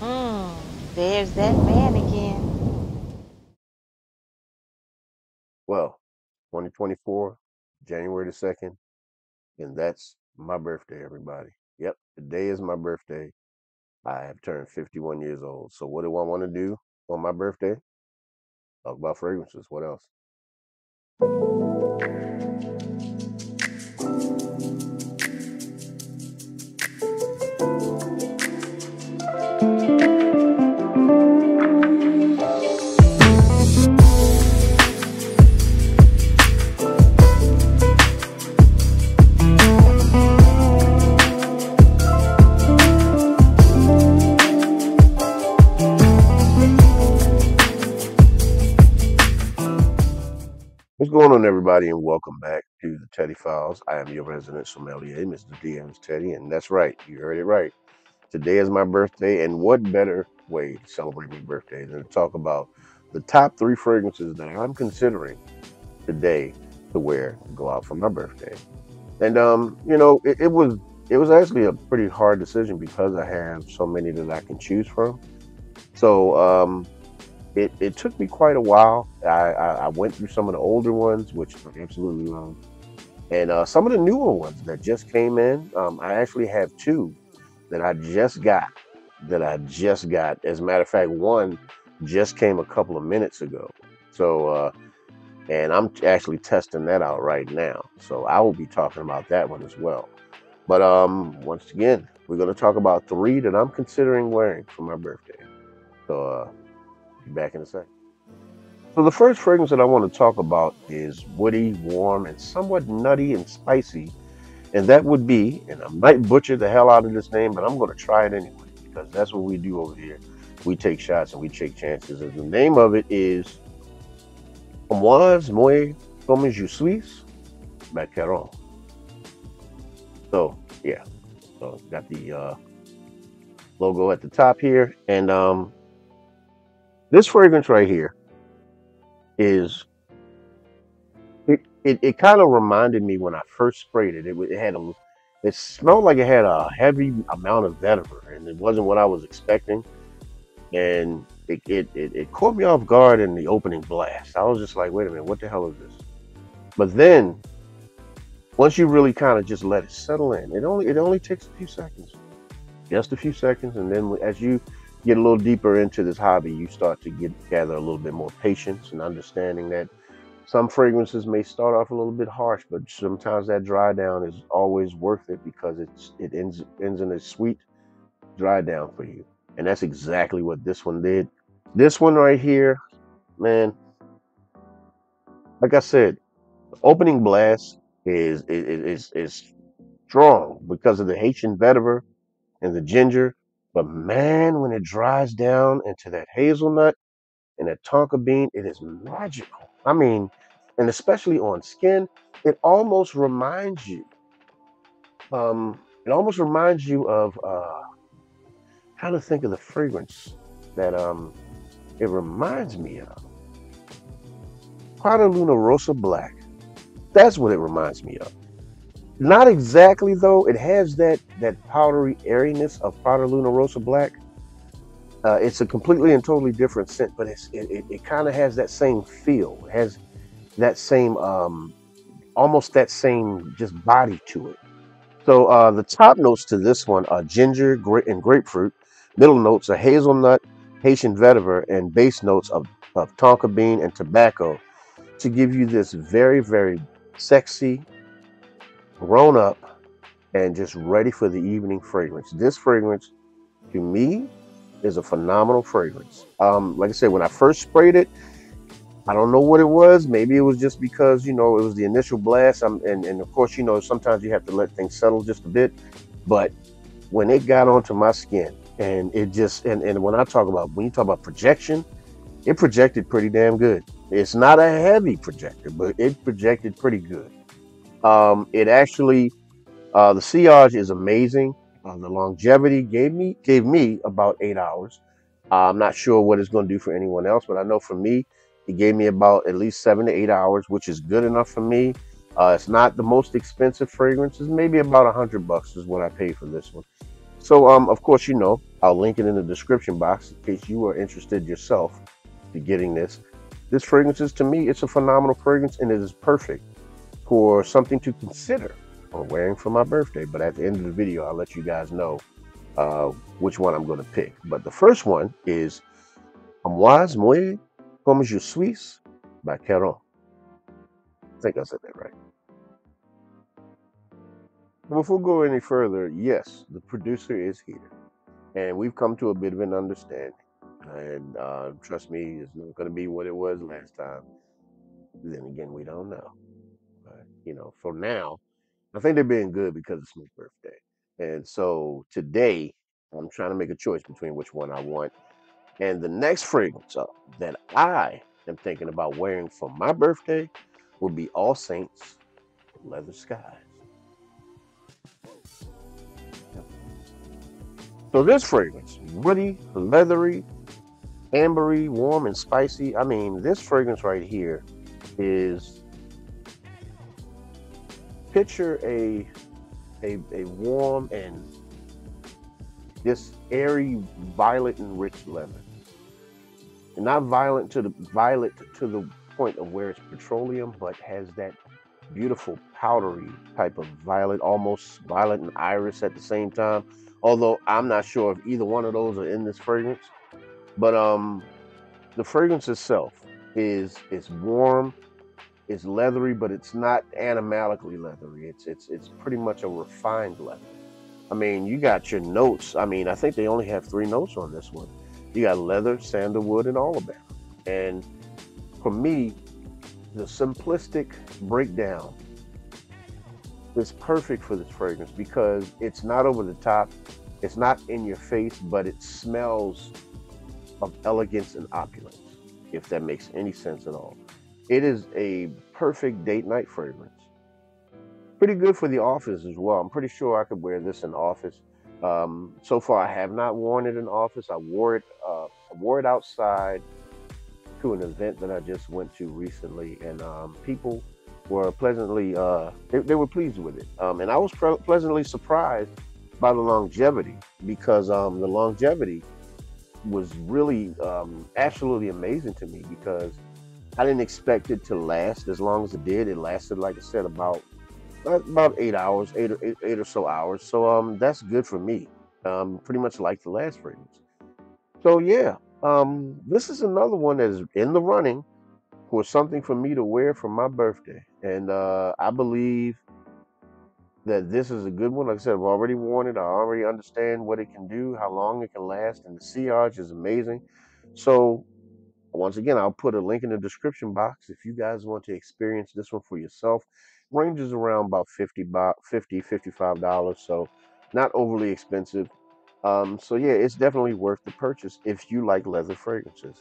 Mm, there's that man again. Well, 2024, January the 2nd, and that's my birthday, everybody. Yep, today is my birthday. I have turned 51 years old. So, what do I want to do on my birthday? Talk about fragrances. What else? What's going on, everybody, and welcome back to the Teddy Files. I am your resident sommelier, Mr. DM's Teddy, and that's right, you heard it right. Today is my birthday, and what better way to celebrate my birthday than to talk about the top three fragrances that I'm considering today to wear to go out for my birthday. And um, you know, it, it was it was actually a pretty hard decision because I have so many that I can choose from. So um, it, it took me quite a while. I, I, I went through some of the older ones, which I absolutely love, and uh, some of the newer ones that just came in. Um, I actually have two that I just got. That I just got. As a matter of fact, one just came a couple of minutes ago. So, uh, and I'm actually testing that out right now. So I will be talking about that one as well. But um, once again, we're going to talk about three that I'm considering wearing for my birthday. So. Uh, back in a second. So the first fragrance that I want to talk about is woody, warm, and somewhat nutty and spicy. And that would be, and I might butcher the hell out of this name, but I'm going to try it anyway because that's what we do over here. We take shots and we take chances. And the name of it is Moi, Moi, Comme Je Suis, Macaron. So, yeah. So, got the uh, logo at the top here. And um, this fragrance right here is it it, it kind of reminded me when I first sprayed it. It, it had a it smelled like it had a heavy amount of vetiver, and it wasn't what I was expecting. And it it, it it caught me off guard in the opening blast. I was just like, wait a minute, what the hell is this? But then once you really kind of just let it settle in, it only it only takes a few seconds, just a few seconds, and then as you get a little deeper into this hobby, you start to get gather a little bit more patience and understanding that some fragrances may start off a little bit harsh, but sometimes that dry down is always worth it because it's it ends ends in a sweet dry down for you. And that's exactly what this one did. This one right here, man, like I said, opening blast is is is, is strong because of the Haitian vetiver and the ginger. But man, when it dries down into that hazelnut and that tonka bean, it is magical. I mean, and especially on skin, it almost reminds you. Um, it almost reminds you of uh, how to think of the fragrance that um, it reminds me of. Prada Luna Rossa Black. That's what it reminds me of. Not exactly though. It has that that powdery airiness of Prada Luna Rossa Black. Uh, it's a completely and totally different scent, but it's it, it, it kind of has that same feel. It has that same um, almost that same just body to it. So uh, the top notes to this one are ginger gra- and grapefruit. Middle notes are hazelnut, Haitian vetiver, and base notes of, of tonka bean and tobacco to give you this very, very sexy, grown up, and just ready for the evening fragrance. This fragrance, to me, is a phenomenal fragrance. Um, like I said, when I first sprayed it, I don't know what it was. Maybe it was just because you know it was the initial blast. Um, and and of course, you know sometimes you have to let things settle just a bit. But when it got onto my skin, and it just and and when I talk about when you talk about projection, it projected pretty damn good. It's not a heavy projector, but it projected pretty good. Um, it actually uh, the sillage is amazing. Uh, the longevity gave me gave me about eight hours. Uh, I'm not sure what it's going to do for anyone else, but I know for me, it gave me about at least seven to eight hours, which is good enough for me. Uh, it's not the most expensive fragrance. It's maybe about a hundred bucks is what I paid for this one. So, um, of course, you know, I'll link it in the description box in case you are interested yourself in getting this. This fragrance is to me, it's a phenomenal fragrance and it is perfect for something to consider on wearing for my birthday. But at the end of the video, I'll let you guys know uh, which one I'm going to pick. But the first one is Amoise Moi Comme Je Suis by Caron. I think I said that right. Before we go any further, yes, the producer is here. And we've come to a bit of an understanding. And uh, trust me, it's not going to be what it was last time. Then again, we don't know. But, mm. you know, for now, I think they're being good because it's my birthday. And so today, I'm trying to make a choice between which one I want. And the next fragrance up that I am thinking about wearing for my birthday will be All Saints Leather Skies. So this fragrance, woody, leathery, ambery, warm, and spicy. I mean, this fragrance right here is picture a a, a warm and this airy violet and rich leather. And not violent to the violet to the point of where it's petroleum, but has that beautiful powdery type of violet, almost violet and iris at the same time. Although I'm not sure if either one of those are in this fragrance. But um the fragrance itself is is warm, it's leathery, but it's not animalically leathery. It's it's it's pretty much a refined leather. I mean, you got your notes. I mean, I think they only have three notes on this one. You got leather, sandalwood, and Alabama. And for me, the simplistic breakdown is perfect for this fragrance because it's not over the top, it's not in your face, but it smells of elegance and opulence, if that makes any sense at all. It is a perfect date night fragrance. Pretty good for the office as well. I'm pretty sure I could wear this in office. Um, so far, I have not worn it in office. I wore it. Uh, I wore it outside to an event that I just went to recently, and um, people were pleasantly. Uh, they, they, were pleased with it, um, and I was pleasantly surprised by the longevity because um, the longevity was really um, absolutely amazing to me because I didn't expect it to last as long as it did. It lasted, like I said, about about eight hours, eight or eight, eight or so hours. So um, that's good for me. Um, pretty much like the last fragrance. So yeah, um, this is another one that is in the running for something for me to wear for my birthday, and uh, I believe that this is a good one. Like I said, I've already worn it. I already understand what it can do, how long it can last, and the sillage is amazing. So once again, I'll put a link in the description box if you guys want to experience this one for yourself. Ranges around about 50 50 $55, so not overly expensive. Um, so yeah, it's definitely worth the purchase if you like leather fragrances.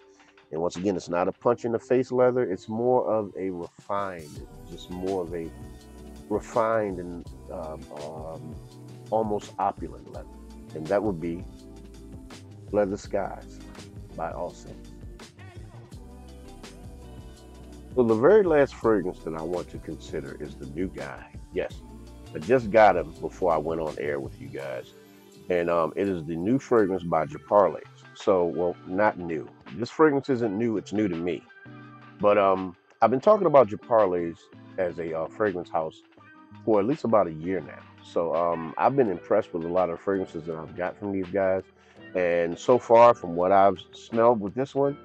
And once again, it's not a punch in the face leather. It's more of a refined, just more of a refined and um, um, almost opulent leather. And that would be Leather Skies by All So the very last fragrance that I want to consider is the new guy. Yes, I just got him before I went on air with you guys. And um, it is the new fragrance by Geparlys. So, well, not new. This fragrance isn't new. It's new to me. But um, I've been talking about Geparlys as a uh, fragrance house for at least about a year now. So um, I've been impressed with a lot of fragrances that I've got from these guys. And so far, from what I've smelled with this one,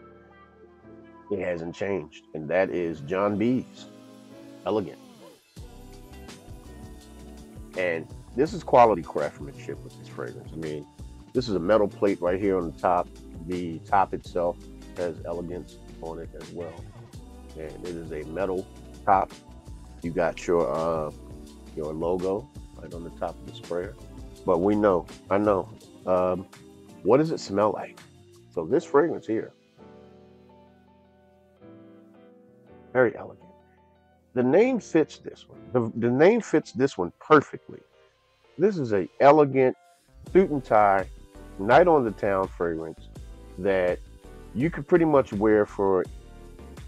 it hasn't changed. And that is Johan B's Elegant. And this is quality craftsmanship with this fragrance. I mean, this is a metal plate right here on the top. The top itself has elegance on it as well. And it is a metal top. You got your uh, your logo right on the top of the sprayer. But we know, I know. Um, what does it smell like? So this fragrance here, very elegant. The name fits this one. The, the name fits this one perfectly. This is a elegant suit and tie, night on the town fragrance that you could pretty much wear for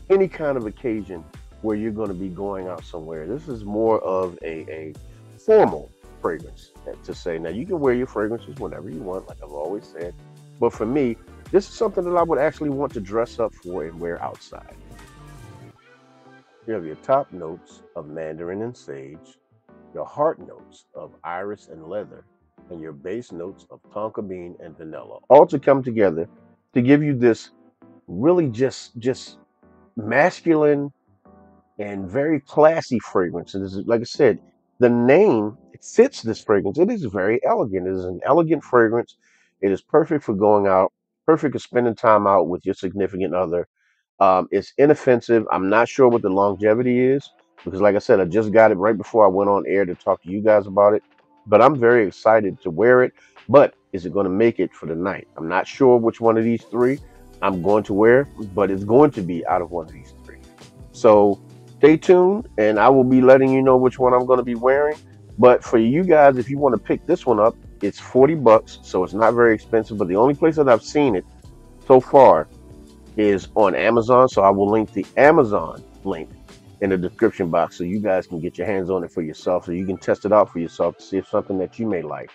any kind of occasion where you're going to be going out somewhere. This is more of a, a formal fragrance eh, to say. Now, you can wear your fragrances whenever you want, like I've always said. But for me, this is something that I would actually want to dress up for and wear outside. You have your top notes of mandarin and sage, your heart notes of iris and leather, and your base notes of tonka bean and vanilla, all to come together to give you this really just just masculine and very classy fragrance. And like I said, the name fits this fragrance. It is very elegant. It is an elegant fragrance. It is perfect for going out, perfect for spending time out with your significant other. Um, it's inoffensive. I'm not sure what the longevity is because, like I said, I just got it right before I went on air to talk to you guys about it. But I'm very excited to wear it. But is it going to make it for the night? I'm not sure which one of these three I'm going to wear, but it's going to be out of one of these three. So stay tuned, and I will be letting you know which one I'm going to be wearing. But for you guys, if you want to pick this one up, it's 40 bucks, so it's not very expensive. But the only place that I've seen it so far is on Amazon. So I will link the Amazon link in the description box so you guys can get your hands on it for yourself so you can test it out for yourself to see if something that you may like.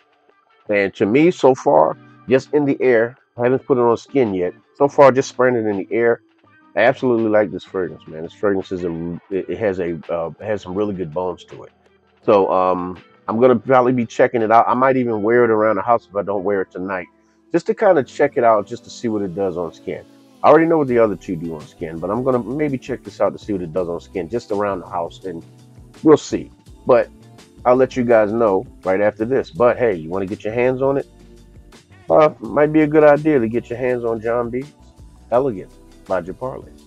And to me, so far, just in the air, I haven't put it on skin yet. So far, just spraying it in the air. I absolutely like this fragrance, man. This fragrance is a, it has a uh, has some really good bones to it. So um, I'm gonna probably be checking it out. I might even wear it around the house if I don't wear it tonight, just to kind of check it out, just to see what it does on skin. I already know what the other two do on skin, but I'm gonna maybe check this out to see what it does on skin, just around the house, and we'll see. But I'll let you guys know right after this. But hey, you want to get your hands on it? Uh, might be a good idea to get your hands on Johan B. Elegant by Geparlys.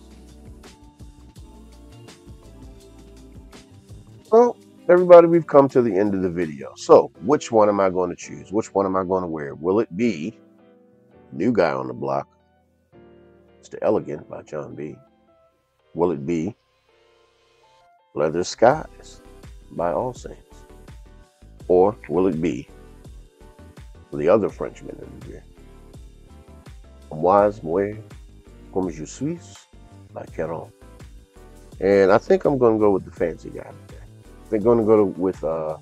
Well, everybody, we've come to the end of the video. So, which one am I going to choose? Which one am I going to wear? Will it be New Guy on the Block, Mr. Elegant by Johan B? Will it be Leather Skies by All Saints? Or will it be the other Frenchman in the year? Moi, moi, comme je suis, by Caron. And I think I'm going to go with the fancy guy. I think I'm going to go to, with uh,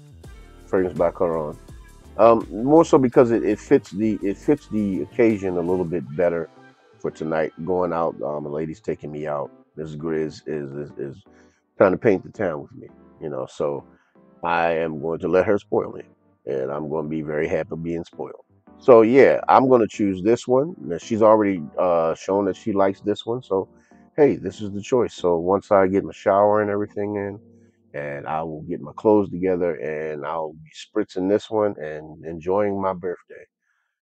fragrance by Caron. Um, more so because it, it fits the it fits the occasion a little bit better for tonight. Going out, um, a lady's taking me out. Mrs. Grizz is, is is trying to paint the town with me, you know. So I am going to let her spoil it, and I'm going to be very happy being spoiled. So yeah, I'm going to choose this one. Now, she's already uh, shown that she likes this one, so hey, this is the choice. So once I get my shower and everything in, and I will get my clothes together, and I'll be spritzing this one and enjoying my birthday.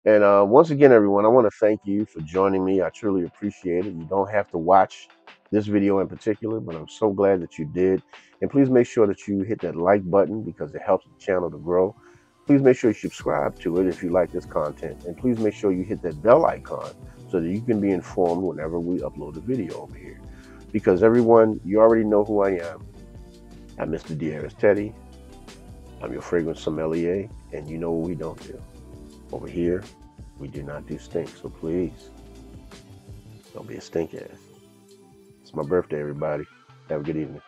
And uh, once again, everyone, I want to thank you for joining me. I truly appreciate it. You don't have to watch this video in particular, but I'm so glad that you did. And please make sure that you hit that like button because it helps the channel to grow. Please make sure you subscribe to it if you like this content. And please make sure you hit that bell icon so that you can be informed whenever we upload a video over here. Because everyone, you already know who I am. I'm Mr. Diaz Teddy. I'm your fragrance sommelier, and you know what we don't do. Over here, we do not do stink, so please don't be a stink ass. It's my birthday, everybody. Have a good evening.